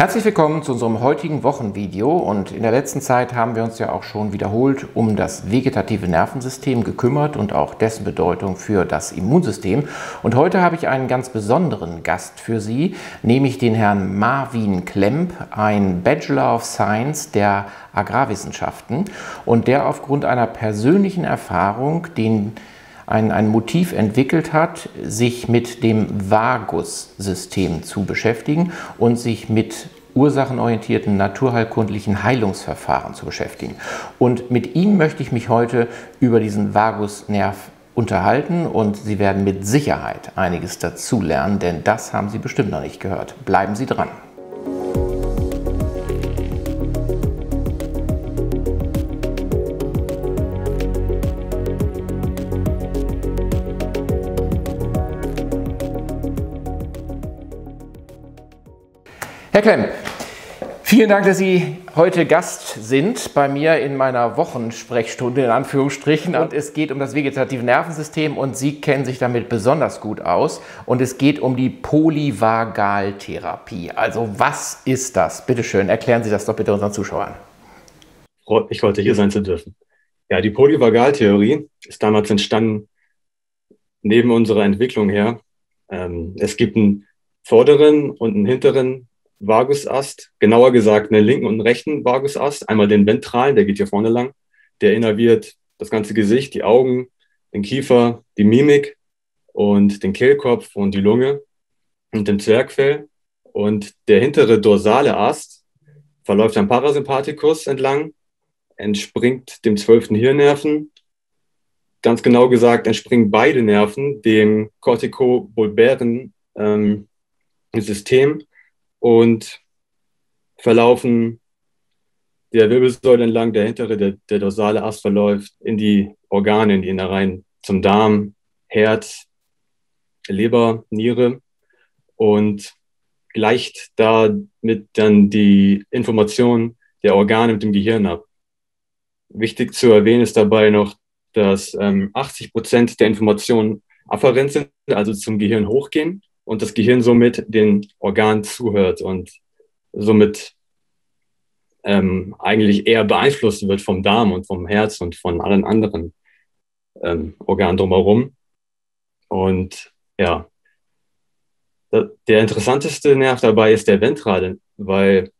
Herzlich willkommen zu unserem heutigen Wochenvideo und in der letzten Zeit haben wir uns ja auch schon wiederholt um das vegetative Nervensystem gekümmert und auch dessen Bedeutung für das Immunsystem. Und heute habe ich einen ganz besonderen Gast für Sie, nämlich den Herrn Marvin Klemp, ein Bachelor of Science der Agrarwissenschaften und der aufgrund einer persönlichen Erfahrung den ein, ein Motiv entwickelt hat, sich mit dem Vagus-System zu beschäftigen und sich mit ursachenorientierten naturheilkundlichen Heilungsverfahren zu beschäftigen. Und mit Ihnen möchte ich mich heute über diesen Vagusnerv unterhalten und Sie werden mit Sicherheit einiges dazulernen, denn das haben Sie bestimmt noch nicht gehört. Bleiben Sie dran. Herr Klemm, vielen Dank, dass Sie heute Gast sind bei mir in meiner Wochensprechstunde in Anführungsstrichen. Und es geht um das vegetative Nervensystem und Sie kennen sich damit besonders gut aus. Und es geht um die Polyvagaltherapie. Also was ist das? Bitte schön, erklären Sie das doch bitte unseren Zuschauern. Mich heute hier sein zu dürfen. Ja, die Polyvagaltheorie ist damals entstanden neben unserer Entwicklung her. Ähm, es gibt einen vorderen und einen hinteren Vagusast, genauer gesagt einen linken und einen rechten Vagusast, einmal den ventralen, der geht hier vorne lang, der innerviert das ganze Gesicht, die Augen, den Kiefer, die Mimik und den Kehlkopf und die Lunge und den Zwergfell. Und der hintere dorsale Ast verläuft am Parasympathikus entlang, entspringt dem zwölften Hirnnerven. Ganz genau gesagt entspringen beide Nerven dem kortikobulbären ähm, System und verlaufen der Wirbelsäule entlang, der hintere, der, der dorsale Ast verläuft in die Organe, in die Innereien, zum Darm, Herz, Leber, Niere und gleicht damit dann die Information der Organe mit dem Gehirn ab. Wichtig zu erwähnen ist dabei noch, dass ähm, 80 Prozent der Informationen afferent sind, also zum Gehirn hochgehen und das Gehirn somit den Organen zuhört und somit ähm, eigentlich eher beeinflusst wird vom Darm und vom Herz und von allen anderen ähm, Organen drumherum. Und ja, der interessanteste Nerv dabei ist der ventrale, weil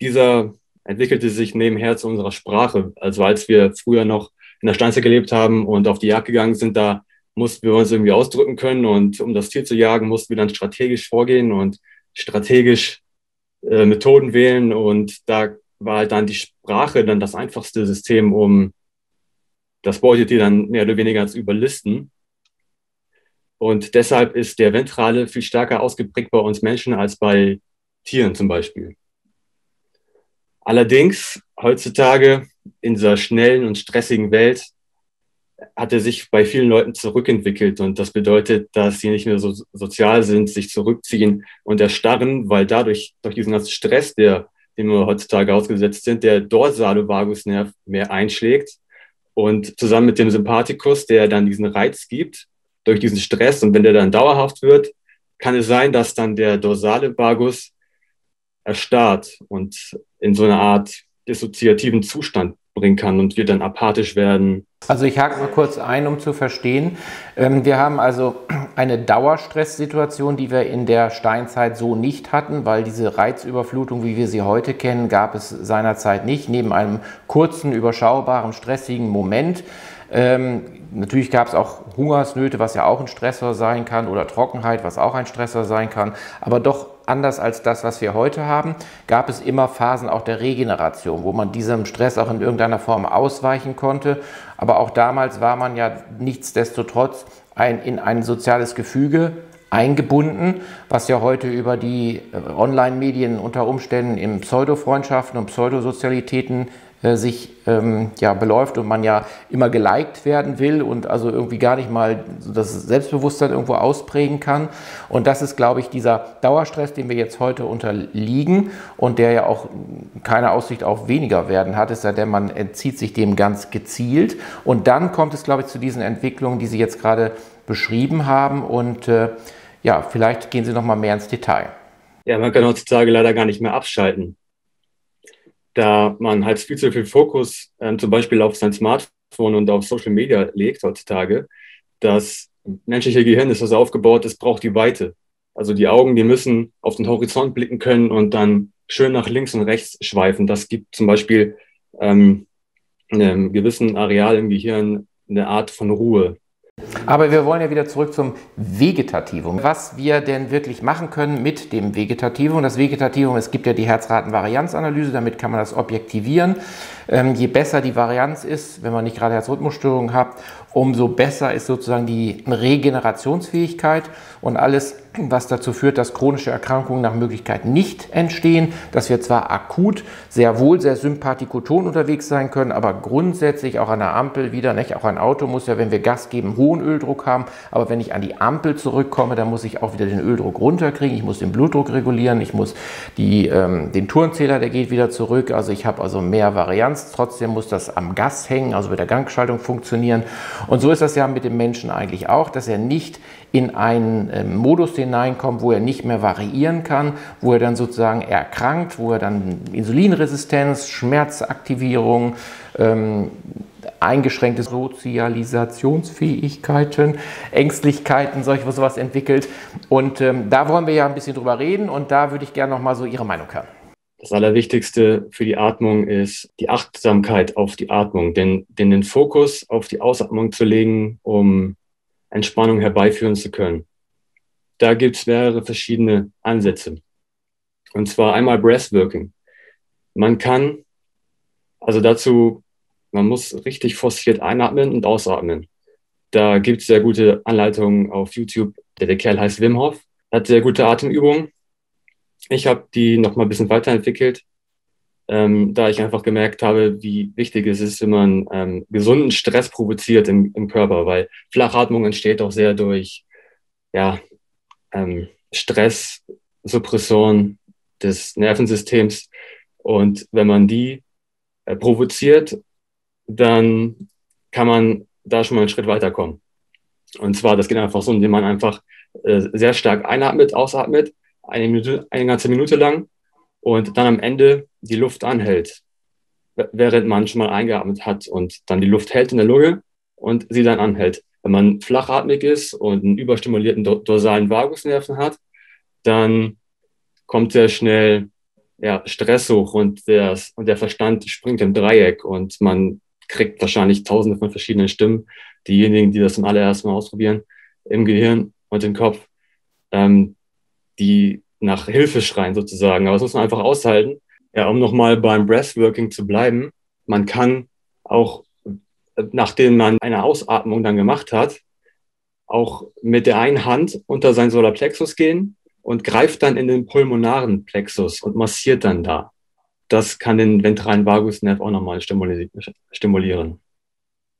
dieser entwickelte sich nebenher zu unserer Sprache. Also als wir früher noch in der Steinzeit gelebt haben und auf die Jagd gegangen sind, da mussten wir uns irgendwie ausdrücken können und um das Ziel zu jagen, mussten wir dann strategisch vorgehen und strategisch äh, Methoden wählen und da war halt dann die Sprache dann das einfachste System, um das Beutetier dann mehr oder weniger zu überlisten. Und deshalb ist der Ventrale viel stärker ausgeprägt bei uns Menschen als bei Tieren zum Beispiel. Allerdings heutzutage in dieser schnellen und stressigen Welt hat er sich bei vielen Leuten zurückentwickelt. Und das bedeutet, dass sie nicht mehr so sozial sind, sich zurückziehen und erstarren, weil dadurch, durch diesen ganzen Stress, der, dem wir heutzutage ausgesetzt sind, der dorsale Vagusnerv mehr einschlägt. Und zusammen mit dem Sympathikus, der dann diesen Reiz gibt, durch diesen Stress, und wenn der dann dauerhaft wird, kann es sein, dass dann der dorsale Vagus erstarrt und in so eine Art dissoziativen Zustand bringen kann und wir dann apathisch werden, also ich hake mal kurz ein, um zu verstehen. Ähm, wir haben also eine Dauerstresssituation, die wir in der Steinzeit so nicht hatten, weil diese Reizüberflutung, wie wir sie heute kennen, gab es seinerzeit nicht. Neben einem kurzen, überschaubaren, stressigen Moment. Ähm, natürlich gab es auch Hungersnöte, was ja auch ein Stressor sein kann, oder Trockenheit, was auch ein Stressor sein kann. Aber doch anders als das, was wir heute haben, gab es immer Phasen auch der Regeneration, wo man diesem Stress auch in irgendeiner Form ausweichen konnte. Aber auch damals war man ja nichtsdestotrotz ein, in ein soziales Gefüge eingebunden, was ja heute über die äh, Online-Medien unter Umständen in Pseudo-Freundschaften und Pseudosozialitäten äh, sich ähm, ja, beläuft und man ja immer geliked werden will und also irgendwie gar nicht mal das Selbstbewusstsein irgendwo ausprägen kann. Und das ist, glaube ich, dieser Dauerstress, den wir jetzt heute unterliegen und der ja auch keine Aussicht auf weniger werden hat, ist ja der, man entzieht sich dem ganz gezielt. Und dann kommt es, glaube ich, zu diesen Entwicklungen, die Sie jetzt gerade beschrieben haben. Und äh, ja, vielleicht gehen Sie noch mal mehr ins Detail. Ja, man kann heutzutage leider gar nicht mehr abschalten. Da man halt viel zu viel Fokus ähm, zum Beispiel auf sein Smartphone und auf Social Media legt heutzutage, das menschliche Gehirn ist so also aufgebaut, es braucht die Weite. Also die Augen, die müssen auf den Horizont blicken können und dann schön nach links und rechts schweifen. Das gibt zum Beispiel ähm, einem gewissen Areal im Gehirn eine Art von Ruhe. Aber wir wollen ja wieder zurück zum Vegetativum. Was wir denn wirklich machen können mit dem Vegetativum. Das Vegetativum, es gibt ja die Herzratenvarianzanalyse, damit kann man das objektivieren. Ähm, je besser die Varianz ist, wenn man nicht gerade Herzrhythmusstörungen hat, umso besser ist sozusagen die Regenerationsfähigkeit und alles, was dazu führt, dass chronische Erkrankungen nach Möglichkeit nicht entstehen, dass wir zwar akut sehr wohl sehr sympathikoton unterwegs sein können, aber grundsätzlich auch an der Ampel wieder, nicht? auch ein Auto muss ja, wenn wir Gas geben, hohen Öldruck haben, aber wenn ich an die Ampel zurückkomme, dann muss ich auch wieder den Öldruck runterkriegen, ich muss den Blutdruck regulieren, ich muss die, ähm, den Turnzähler, der geht wieder zurück, also ich habe also mehr Varianz, trotzdem muss das am Gas hängen, also mit der Gangschaltung funktionieren und so ist das ja mit dem Menschen eigentlich auch, dass er nicht in einen äh, Modus hineinkommt, wo er nicht mehr variieren kann, wo er dann sozusagen erkrankt, wo er dann Insulinresistenz, Schmerzaktivierung, ähm, eingeschränkte Sozialisationsfähigkeiten, Ängstlichkeiten, solch sowas entwickelt. Und ähm, da wollen wir ja ein bisschen drüber reden und da würde ich gerne noch mal so Ihre Meinung hören. Das Allerwichtigste für die Atmung ist die Achtsamkeit auf die Atmung, denn, denn den Fokus auf die Ausatmung zu legen, um Entspannung herbeiführen zu können. Da gibt es mehrere verschiedene Ansätze. Und zwar einmal Breathworking. Man kann, also dazu, man muss richtig forciert einatmen und ausatmen. Da gibt es sehr gute Anleitungen auf YouTube. Der, der Kerl heißt Wim Hof, hat sehr gute Atemübungen ich habe die noch mal ein bisschen weiterentwickelt, ähm, da ich einfach gemerkt habe, wie wichtig es ist, wenn man ähm, gesunden Stress provoziert im, im Körper, weil Flachatmung entsteht auch sehr durch ja, ähm, Stress, Suppression des Nervensystems. Und wenn man die äh, provoziert, dann kann man da schon mal einen Schritt weiterkommen. Und zwar, das geht einfach so, indem man einfach äh, sehr stark einatmet, ausatmet eine, Minute, eine ganze Minute lang und dann am Ende die Luft anhält, während man schon mal eingeatmet hat und dann die Luft hält in der Lunge und sie dann anhält. Wenn man flachatmig ist und einen überstimulierten dorsalen Vagusnerven hat, dann kommt sehr schnell ja, Stress hoch und der, und der Verstand springt im Dreieck und man kriegt wahrscheinlich tausende von verschiedenen Stimmen. Diejenigen, die das zum allerersten Mal ausprobieren, im Gehirn und im Kopf, ähm, die nach Hilfe schreien sozusagen. Aber das muss man einfach aushalten. Ja, um nochmal beim Breathworking zu bleiben, man kann auch, nachdem man eine Ausatmung dann gemacht hat, auch mit der einen Hand unter seinen Solarplexus gehen und greift dann in den pulmonaren Plexus und massiert dann da. Das kann den ventralen Vagusnerv auch nochmal stimulieren.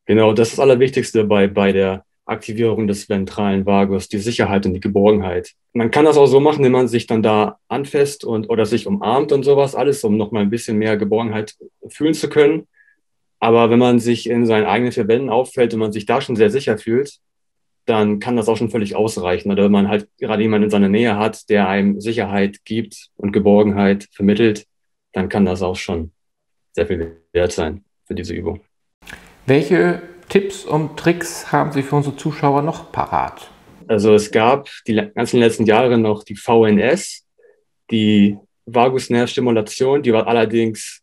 Genau, das ist das Allerwichtigste bei, bei der Aktivierung des ventralen Vagus, die Sicherheit und die Geborgenheit. Man kann das auch so machen, indem man sich dann da anfasst und oder sich umarmt und sowas alles, um nochmal ein bisschen mehr Geborgenheit fühlen zu können. Aber wenn man sich in seinen eigenen vier Wänden auffällt und man sich da schon sehr sicher fühlt, dann kann das auch schon völlig ausreichen. Oder wenn man halt gerade jemanden in seiner Nähe hat, der einem Sicherheit gibt und Geborgenheit vermittelt, dann kann das auch schon sehr viel wert sein für diese Übung. Welche Tipps und Tricks haben Sie für unsere Zuschauer noch parat? Also es gab die ganzen letzten Jahre noch die VNS, die Vagusnervstimulation, die war allerdings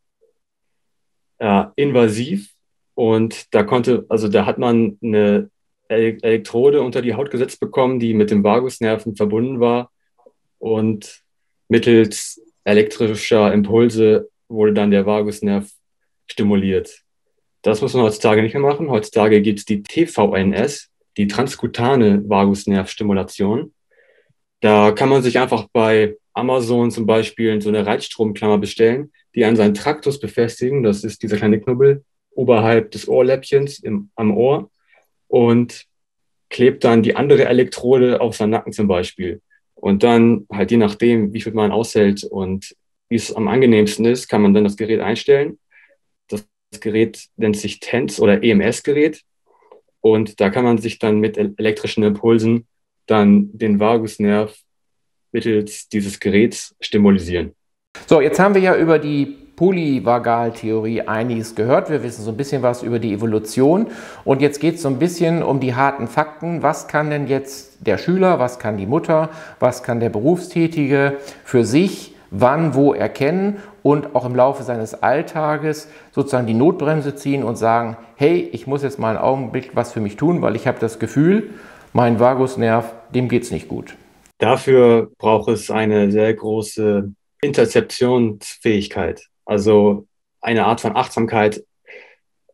äh, invasiv und da konnte, also da hat man eine Elektrode unter die Haut gesetzt bekommen, die mit dem Vagusnerven verbunden war und mittels elektrischer Impulse wurde dann der Vagusnerv stimuliert. Das muss man heutzutage nicht mehr machen. Heutzutage gibt es die TVNS, die transkutane Vagusnervstimulation. Da kann man sich einfach bei Amazon zum Beispiel so eine Reizstromklammer bestellen, die an seinen Traktus befestigen. Das ist dieser kleine Knubbel oberhalb des Ohrläppchens im, am Ohr und klebt dann die andere Elektrode auf seinen Nacken zum Beispiel. Und dann halt je nachdem, wie viel man aushält und wie es am angenehmsten ist, kann man dann das Gerät einstellen Gerät nennt sich TENS oder EMS-Gerät. Und da kann man sich dann mit elektrischen Impulsen dann den Vagusnerv mittels dieses Geräts stimulisieren. So, jetzt haben wir ja über die Polyvagaltheorie einiges gehört. Wir wissen so ein bisschen was über die Evolution. Und jetzt geht es so ein bisschen um die harten Fakten. Was kann denn jetzt der Schüler, was kann die Mutter, was kann der Berufstätige für sich, wann, wo erkennen und auch im Laufe seines Alltages sozusagen die Notbremse ziehen und sagen, hey, ich muss jetzt mal einen Augenblick was für mich tun, weil ich habe das Gefühl, mein Vagusnerv, dem geht es nicht gut. Dafür braucht es eine sehr große Interzeptionsfähigkeit, also eine Art von Achtsamkeit,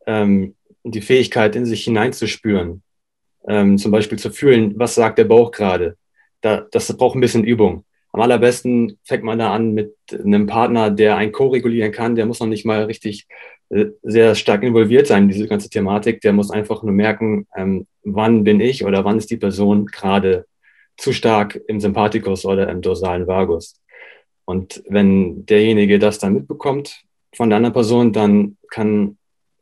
ähm, die Fähigkeit in sich hineinzuspüren, ähm, zum Beispiel zu fühlen, was sagt der Bauch gerade. Da, das braucht ein bisschen Übung. Am allerbesten fängt man da an mit einem Partner, der ein co-regulieren kann. Der muss noch nicht mal richtig äh, sehr stark involviert sein in diese ganze Thematik. Der muss einfach nur merken, ähm, wann bin ich oder wann ist die Person gerade zu stark im Sympathikus oder im dorsalen Vagus. Und wenn derjenige das dann mitbekommt von der anderen Person, dann kann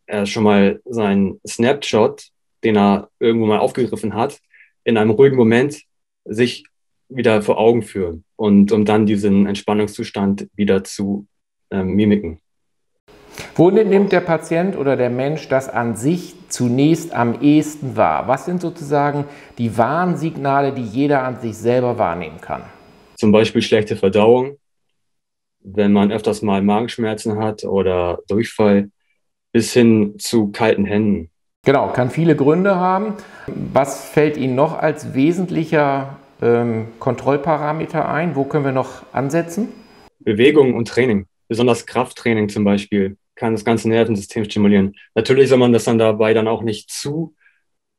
er schon mal seinen Snapshot, den er irgendwo mal aufgegriffen hat, in einem ruhigen Moment sich wieder vor Augen führen und um dann diesen Entspannungszustand wieder zu ähm, mimiken. Wo nimmt der Patient oder der Mensch das an sich zunächst am ehesten wahr? Was sind sozusagen die Warnsignale, die jeder an sich selber wahrnehmen kann? Zum Beispiel schlechte Verdauung, wenn man öfters mal Magenschmerzen hat oder Durchfall, bis hin zu kalten Händen. Genau, kann viele Gründe haben. Was fällt Ihnen noch als wesentlicher ähm, Kontrollparameter ein? Wo können wir noch ansetzen? Bewegung und Training, besonders Krafttraining zum Beispiel, kann das ganze Nervensystem stimulieren. Natürlich soll man das dann dabei dann auch nicht zu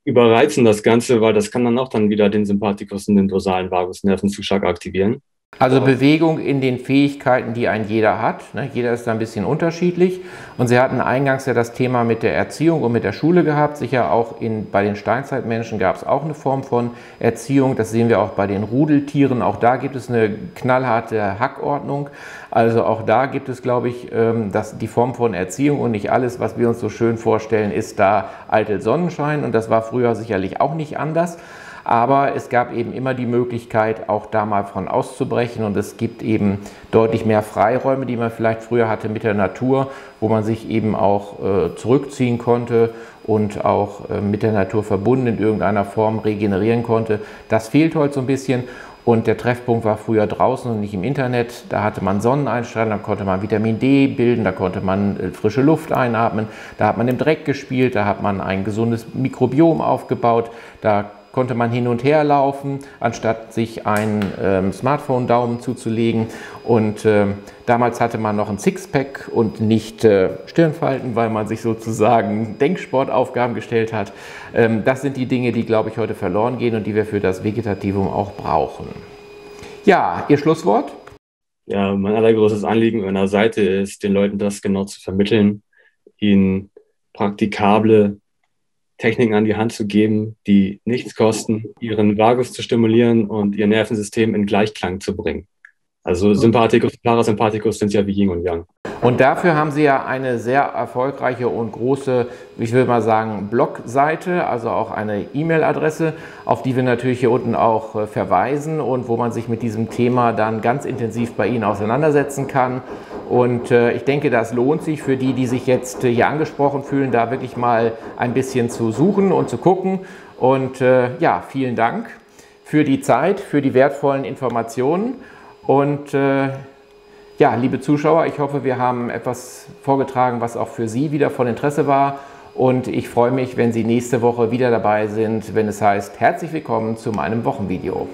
überreizen, das Ganze, weil das kann dann auch dann wieder den Sympathikus und den dorsalen Vagusnerven zu stark aktivieren. Also Bewegung in den Fähigkeiten, die ein jeder hat. Ne? Jeder ist da ein bisschen unterschiedlich. Und Sie hatten eingangs ja das Thema mit der Erziehung und mit der Schule gehabt. Sicher auch in, bei den Steinzeitmenschen gab es auch eine Form von Erziehung. Das sehen wir auch bei den Rudeltieren. Auch da gibt es eine knallharte Hackordnung. Also auch da gibt es, glaube ich, ähm, dass die Form von Erziehung und nicht alles, was wir uns so schön vorstellen, ist da eitel Sonnenschein. Und das war früher sicherlich auch nicht anders. Aber es gab eben immer die Möglichkeit, auch da mal von auszubrechen. Und es gibt eben deutlich mehr Freiräume, die man vielleicht früher hatte mit der Natur, wo man sich eben auch äh, zurückziehen konnte und auch äh, mit der Natur verbunden in irgendeiner Form regenerieren konnte. Das fehlt heute so ein bisschen. Und der Treffpunkt war früher draußen und nicht im Internet. Da hatte man Sonneneinstrahlung, da konnte man Vitamin D bilden, da konnte man äh, frische Luft einatmen, da hat man im Dreck gespielt, da hat man ein gesundes Mikrobiom aufgebaut, da konnte man hin und her laufen, anstatt sich ein ähm, Smartphone-Daumen zuzulegen. Und äh, damals hatte man noch ein Sixpack und nicht äh, Stirnfalten, weil man sich sozusagen Denksportaufgaben gestellt hat. Ähm, das sind die Dinge, die, glaube ich, heute verloren gehen und die wir für das Vegetativum auch brauchen. Ja, Ihr Schlusswort? Ja, mein allergrößtes Anliegen meiner Seite ist, den Leuten das genau zu vermitteln, ihnen praktikable Techniken an die Hand zu geben, die nichts kosten, ihren Vagus zu stimulieren und ihr Nervensystem in Gleichklang zu bringen. Also Sympathikus Parasympathikus sind ja wie Yin und Yang. Und dafür haben Sie ja eine sehr erfolgreiche und große, ich will mal sagen, Blogseite, also auch eine E-Mail-Adresse, auf die wir natürlich hier unten auch äh, verweisen und wo man sich mit diesem Thema dann ganz intensiv bei Ihnen auseinandersetzen kann. Und äh, ich denke, das lohnt sich für die, die sich jetzt hier angesprochen fühlen, da wirklich mal ein bisschen zu suchen und zu gucken. Und äh, ja, vielen Dank für die Zeit, für die wertvollen Informationen. Und äh, ja, liebe Zuschauer, ich hoffe, wir haben etwas vorgetragen, was auch für Sie wieder von Interesse war. Und ich freue mich, wenn Sie nächste Woche wieder dabei sind, wenn es heißt, herzlich willkommen zu meinem Wochenvideo.